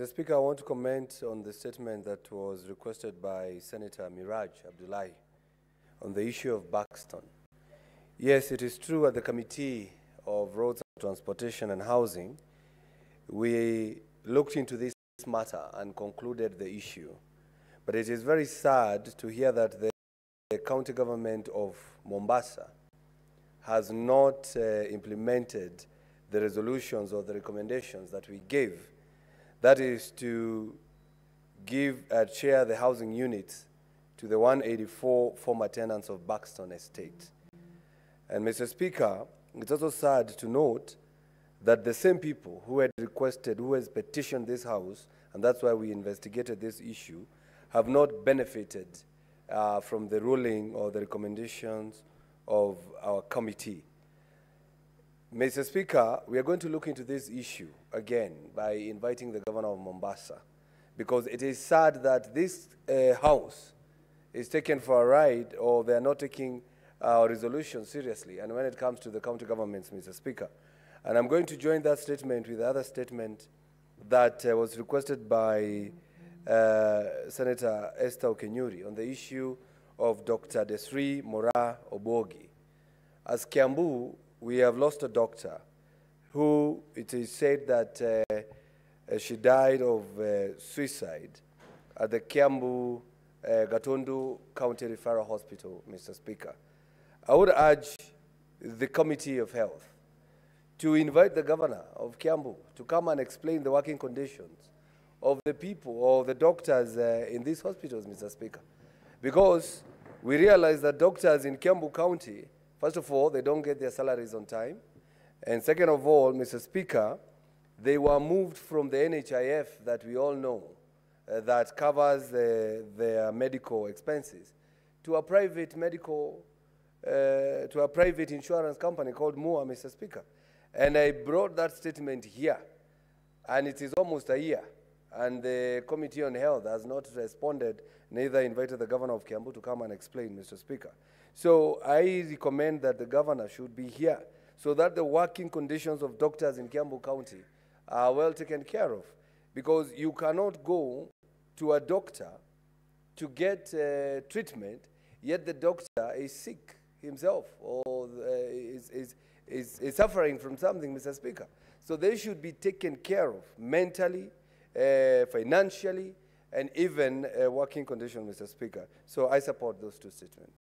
Mr. Speaker, I want to comment on the statement that was requested by Senator Miraj Abdillahi on the issue of Buxton. Yes, it is true at the Committee of Roads and Transportation and Housing, we looked into this matter and concluded the issue. But it is very sad to hear that the, the county government of Mombasa has not uh, implemented the resolutions or the recommendations that we gave. That is to give uh, share the housing units to the 184 former tenants of Buxton Estate. And Mr. Speaker, it's also sad to note that the same people who had requested, who has petitioned this House, and that's why we investigated this issue, have not benefited uh, from the ruling or the recommendations of our committee. Mr. Speaker, we are going to look into this issue again by inviting the governor of Mombasa because it is sad that this uh, house is taken for a ride or they are not taking our resolution seriously and when it comes to the county governments, Mr. Speaker. And I'm going to join that statement with the other statement that uh, was requested by uh, Senator Esther Okenyuri on the issue of Dr. Desri Mora Obogi. As Kiambu, we have lost a doctor who it is said that uh, she died of uh, suicide at the Kiambu uh, Gatundu County Referral Hospital, Mr. Speaker. I would urge the Committee of Health to invite the governor of Kiambu to come and explain the working conditions of the people or the doctors uh, in these hospitals, Mr. Speaker. Because we realize that doctors in Kiambu County, first of all, they don't get their salaries on time. And second of all, Mr. Speaker, they were moved from the NHIF that we all know uh, that covers uh, their medical expenses to a private medical, uh, to a private insurance company called MUA, Mr. Speaker. And I brought that statement here, and it is almost a year. And the Committee on Health has not responded, neither invited the governor of Kiambu to come and explain, Mr. Speaker. So I recommend that the governor should be here so that the working conditions of doctors in Kiambu County are well taken care of. Because you cannot go to a doctor to get uh, treatment, yet the doctor is sick himself or uh, is, is, is, is suffering from something, Mr. Speaker. So they should be taken care of mentally, financially, and even uh, working conditions, Mr. Speaker. So I support those two statements.